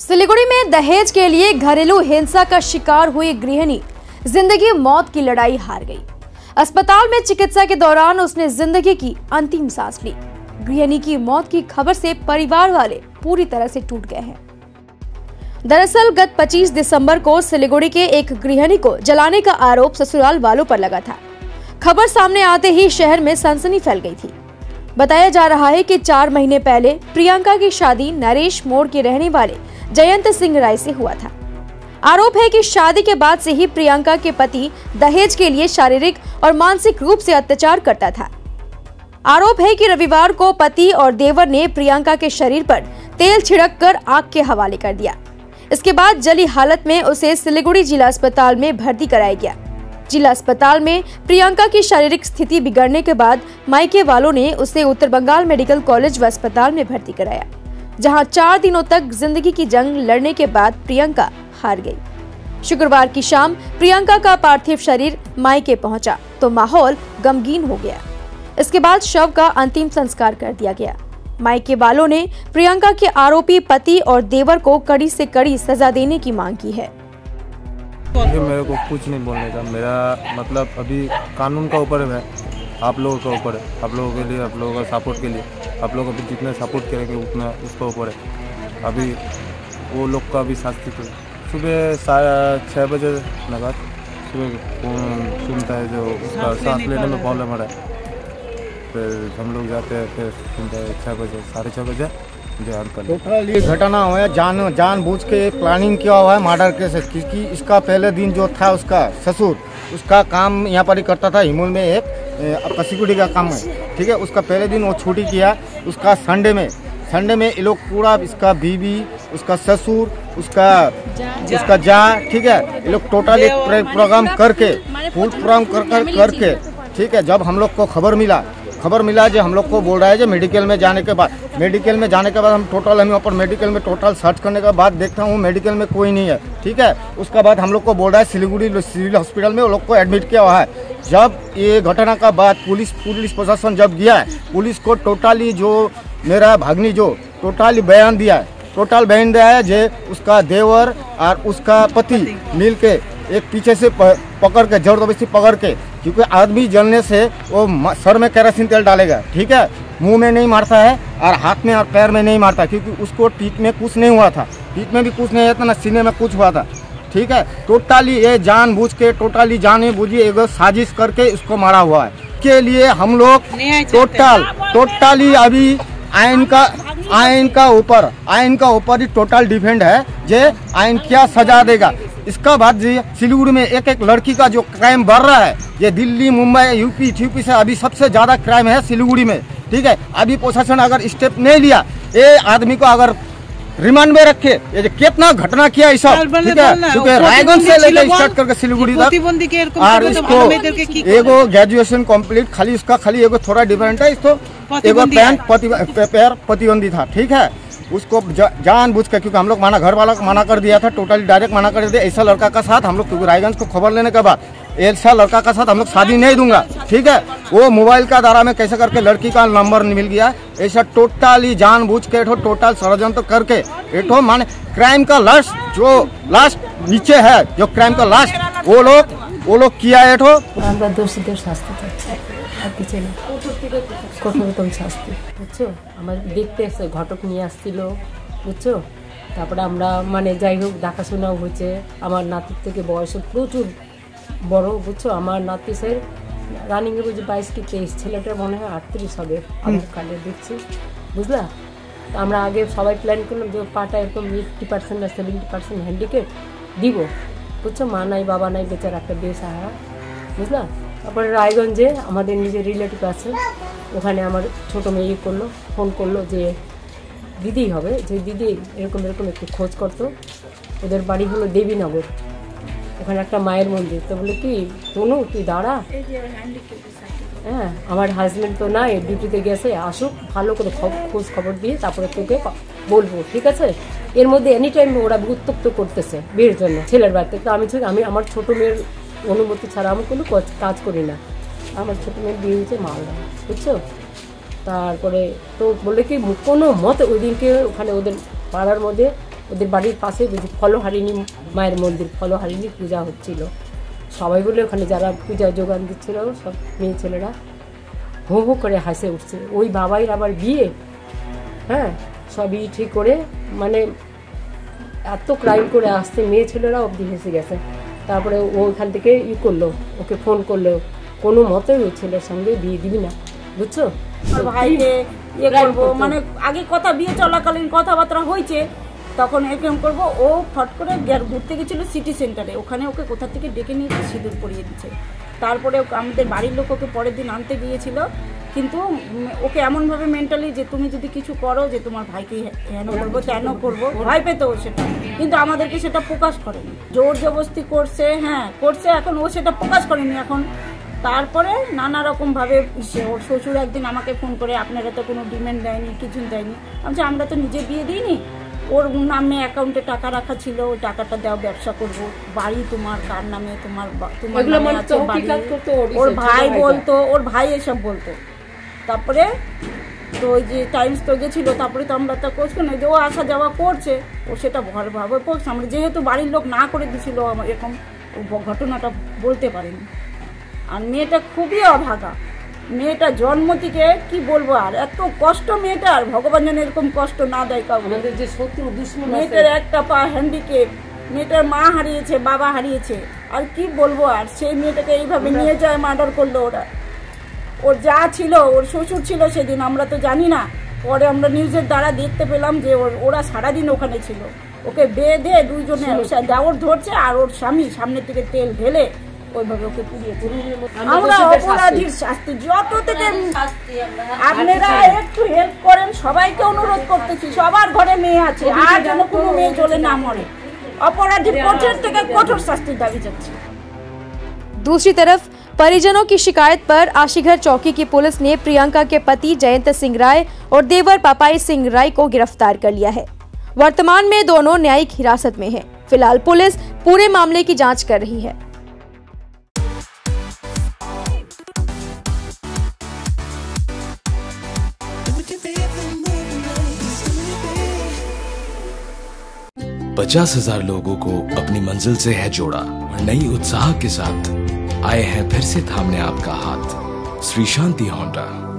सिलीगुड़ी में दहेज के लिए घरेलू हिंसा का शिकार हुई गृहिणी। ज़िंदगी मौत की लड़ाई हार गई। अस्पताल में चिकित्सा के दौरान उसने ज़िंदगी की अंतिम सांस ली। गृहिणी की मौत की खबर से परिवार वाले पूरी तरह से टूट गए हैं। दरअसल, गत 25 दिसंबर को सिलीगुड़ी के एक गृहिणी को जलाने का आरोप ससुराल वालों पर लगा था। खबर सामने आते ही शहर में सनसनी फैल गई थी। बताया जा रहा है कि चार महीने पहले प्रियंका की शादी नरेश मोड़ के रहने वाले जयंत सिंह राय से हुआ था। आरोप है कि शादी के बाद से ही प्रियंका के पति दहेज के लिए शारीरिक और मानसिक रूप से अत्याचार करता था। आरोप है कि रविवार को पति और देवर ने प्रियंका के शरीर पर तेल छिड़क कर आग के हवाले कर दिया। इसके बाद जली हालत में उसे सिलीगुड़ी जिला अस्पताल में भर्ती कराया गया। जिला अस्पताल में प्रियंका की शारीरिक स्थिति बिगड़ने के बाद मायके वालों ने उसे उत्तर बंगाल मेडिकल कॉलेज व अस्पताल में भर्ती कराया, जहाँ चार दिनों तक ज़िंदगी की जंग लड़ने के बाद प्रियंका हार गई। शुक्रवार की शाम प्रियंका का पार्थिव शरीर मायके पहुँचा तो माहौल गमगीन हो गया। इसके बाद शव का अंतिम संस्कार कर दिया गया। मायके वालों ने प्रियंका के आरोपी पति और देवर को कड़ी से कड़ी सजा देने की मांग की है। ये मेरे को कुछ नहीं बोलने का। मेरा मतलब अभी कानून का ऊपर है। आप लोगों का ऊपर है। आप लोगों के लिए आप लोगों का सपोर्ट के लिए। आप लोग अभी जितना सपोर्ट करेंगे उतना उसका ऊपर है। अभी वो लोग का भी शास्ति को सुबह साढ़े छः बजे लगा सुबह सुनता है जो उसका सांस लेने में प्रॉब्लम आ रहा है। फिर हम लोग जाते हैं फिर सुनते हैं छः बजे साढ़े छः बजे। टोटल ये घटना हुआ है जान जानबूझ के प्लानिंग किया हुआ है मर्डर केस क्योंकि इसका पहले दिन जो था उसका ससुर उसका काम यहाँ पर ही करता था हिमुल में एक सिक्योरिटी का काम है ठीक है? उसका पहले दिन वो छुट्टी किया उसका संडे में संडे में ये लोग पूरा इसका बीवी उसका ससुर उसका उसका जा ठीक है? ये लोग टोटल एक प्रोग्राम करके फुल प्रोग्राम कर कर करके ठीक है? जब हम लोग को खबर मिला खबर मिला जो हम लोग को बोल रहा है, जो मेडिकल में जाने के बाद मेडिकल में जाने के बाद हम टोटल हम यहाँ पर मेडिकल में टोटल सर्च करने के बाद देखता हूँ मेडिकल में कोई नहीं है, ठीक है? उसके बाद हम लोग को बोल रहा है, सिलीगुड़ी सिविल हॉस्पिटल में वो लोग को एडमिट किया हुआ है। जब ये घटना का बाद पुलिस पुलिस प्रशासन जब गया है, पुलिस को टोटली जो मेरा भागनी जो टोटली बयान दिया है टोटल बयान दिया है जे उसका देवर और उसका पति मिल के एक पीछे से पकड़ के, ज़बरदस्ती पकड़ के क्योंकि आदमी जलने से वो सर में केरोसिन तेल डालेगा ठीक है? मुँह में नहीं मारता है और हाथ में और पैर में नहीं मारता क्योंकि उसको पीठ में कुछ नहीं हुआ था। पीठ में भी कुछ नहीं था ना सीने में कुछ हुआ था ठीक है? टोटली ये जान बूझ के टोटली जाने बूझिए एगो साजिश करके उसको मारा हुआ है। के लिए हम लोग टोटल टोटली अभी आयन का आयन का ऊपर आयन का ऊपर ही टोटल डिपेंड है जे आयन क्या सजा देगा। इसका बाद सिलीगुड़ी में एक एक लड़की का जो क्राइम बढ़ रहा है ये दिल्ली मुंबई यूपी यूपी से अभी सबसे ज़्यादा क्राइम है सिलीगुड़ी में ठीक है? अभी प्रशासन अगर स्टेप नहीं लिया ये आदमी को अगर रिमांड में रखे ये कितना घटना किया इस रायगंज से लेकर स्टार्ट करके सिलीगुड़ी तक और इसको एगो ग्रेजुएशन कंप्लीट खाली उसका खाली एगो थोड़ा डिफरेंट है इसको एगो पैर प्रतिबंधी था ठीक है? उसको जान बुझ के क्योंकि हम लोग माना घर वाला को मना कर दिया था टोटली डायरेक्ट मना कर दिया ऐसा लड़का का साथ हम लोग, क्योंकि रायगंज को खबर लेने के बाद, ऐसा लड़का का साथ हम लोग शादी नहीं दूँगा, ठीक है? वो मोबाइल का द्वारा में कैसे करके लड़की का नंबर मिल गया, ऐसा टोटली जानबूझ के एठो टोटल षडयंत्र करके एठो माने क्राइम का लास्ट जो लास्ट नीचे है, जो क्राइम का लास्ट वो लोग वो लोग किया एठो আর কিছু না। কঠোরতম শাস্তি। বুঝছ? আমার দেখতে এসে ঘটক নিয়ে আসছিল বুঝছ? তারপরে আমরা মানে যাই হোক দেখাশোনাও হয়েছে। আমার নাতির থেকে বয়স প্রচুর বড় বুঝছ? আমার নাতিসের রানিংয়ে বুঝি বাইশ কি তেইশ? ছেলেটার মনে হয় আটত্রিশ হবে। কার্ডে দেখছি বুঝলা? আমরা আগে সবাই প্ল্যান করলাম যে পাটা এরকম এইটটি পার্সেন্ট না সেভেন্টি পার্সেন্ট হ্যান্ডিকেপ দিব। বুঝছ? মা নাই বাবা নাই বেচার একটা বেসাহারা বুঝলা? তারপরে রায়গঞ্জে আমাদের নিজের রিলেটিভ আছে। ওখানে আমার ছোটো মেয়ে করল ফোন করল যে দিদি হবে, যে দিদি এরকম এরকম একটু খোঁজ করতো। ওদের বাড়ি হলো দেবীনগর। ওখানে একটা মায়ের মন্দির। তো বলে, কি তনু, তুই দাঁড়া? হ্যাঁ আমার হাজব্যান্ড তো নাই ডিউটিতে গেছে, আসুক, ভালো করে খোঁজ খবর দিয়ে তারপরে তোকে বলব, ঠিক আছে? এর মধ্যে এনি টাইম ওরা উত্তপ্ত করতেছে, বিয়ের জন্য, ছেলের বাড়িতে। তো আমি আমি, আমার ছোট মেয়ের অনুমতি ছাড়া আমি কোনো কাজ করি না। আমার ছোট মেয়ের বিয়ে হয়েছে মালদা, বুঝছ? তারপরে তো বলে কি, কোনো মতে ওই দিনকে ওখানে ওদের পাড়ার মধ্যে, ওদের বাড়ির পাশে বুঝি ফলহারিণী মায়ের মন্দির, ফলহারিণী পূজা হচ্ছিল। সবাই বলে ওখানে যারা পূজা যোগান দিচ্ছিল, সব মেয়ে ছেলেরা হো হো করে হাসে উঠছে। ওই বাবাই আবার বিয়ে? হ্যাঁ সবই ঠিক করে মানে এত ক্রাইম করে আসছে, মেয়ে ছেলেরা অবধি হেসে গেছে। তারপরে ও ওখান থেকে ই করল ওকে ফোন করল। কোনো মতেই ওই ছেলের সঙ্গে বিয়ে দিবি না বুঝছ? ভাইকে ইয়ে করব মানে আগে কথা বিয়ে চলাকালীন কথাবার্তা হয়েছে তখন এরকম করব ও ফট করে ঘুরতে গেছিল সিটি সেন্টারে ওখানে ওকে কোথা থেকে ডেকে নিয়েছে? সিঁদুর পরিয়ে দিচ্ছে। তারপরে আমাদের বাড়ির লোক ওকে পরের দিন আনতে গিয়েছিল। কিন্তু ওকে এমনভাবে মেন্টালি যে তুমি যদি কিছু করো যে তোমার ভাইকে হেন করব তেন করব ভয় পেতো ও সেটা। কিন্তু আমাদেরকে সেটা প্রকাশ করেনি। জোর জবস্তি করছে হ্যাঁ করছে এখন ও সেটা প্রকাশ করেনি এখন। তারপরে নানা রকম ভাবে ওর শ্বশুর একদিন আমাকে ফোন করে আপনারা তো কোনো ডিমান্ড দেয়নি কিছু দেয়নি। আমি আমরা তো নিজে বিয়ে দিইনি। ওর নামে অ্যাকাউন্টে টাকা রাখা ছিল ওই টাকাটা দেওয়া ব্যবসা করব। বাড়ি তোমার কার নামে? তোমার তোমার মানে ওর ভাই বলতো ওর ভাই এসব বলতো। তারপরে তো ওই যে টাইমস তো গেছিল তারপরে তো আমরা তো কোচ না যে ও আসা যাওয়া করছে ও সেটা ঘর ভাবে পড়ছে আমরা যেহেতু বাড়ির লোক না করে দিছিল আমার এরকম ঘটনাটা বলতে পারেনি। আর মেয়েটা খুবই অভাগা। মেয়েটা জন্ম থেকে কি বলব আর এত কষ্ট মেয়েটার ভগবান যেন এরকম কষ্ট না দেয় কাউকে। যে শত্রু দুশ্মন মেয়েটার একটা পা হ্যান্ডিকেপ মেয়েটার মা হারিয়েছে বাবা হারিয়েছে। আর কি বলব আর সেই মেয়েটাকে এইভাবে নিয়ে যায় মার্ডার করল ওরা। ওর যা ছিল ওর শ্বশুর ছিল সেদিন আমরা তো জানি না পরে আমরা নিউজের দ্বারা দেখতে পেলাম যে ওর ওরা সারাদিন ওখানে ছিল ওকে বেঁধে দুইজনে দেওর ধরছে আর ওর স্বামী সামনের থেকে তেল ঢেলে ওইভাবে ওকে পুড়িয়েছে আমরা দোষীদের অপরাধীর শাস্তি যত থেকে আপনারা একটু হেল্প করেন সবাইকে অনুরোধ করতেছি সবার ঘরে মেয়ে আছে আর যেন কোনো মেয়ে চলে না মরে অপরাধীর কঠোর থেকে কঠোর শাস্তির দাবি যাচ্ছে दूसरी तरफ परिजनों की शिकायत पर आशीघर चौकी की पुलिस ने प्रियंका के पति जयंत सिंह राय और देवर पापाई सिंह राय को गिरफ़्तार कर लिया है। वर्तमान में दोनों न्यायिक हिरासत में हैं। फ़िलहाल पुलिस पूरे मामले की जाँच कर रही है। पचास हज़ार लोगों को अपनी मंजिल से है जोड़ा। नई उत्साह के साथ आए हैं फिर से थामने आपका हाथ। श्री शांति होंडा।